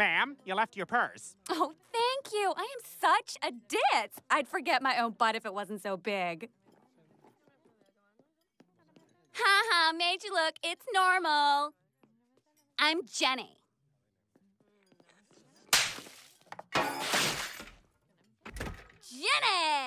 Ma'am, you left your purse. Oh, thank you. I am such a ditz. I'd forget my own butt if it wasn't so big. Ha made you look. It's normal. I'm Jenny. Jenny!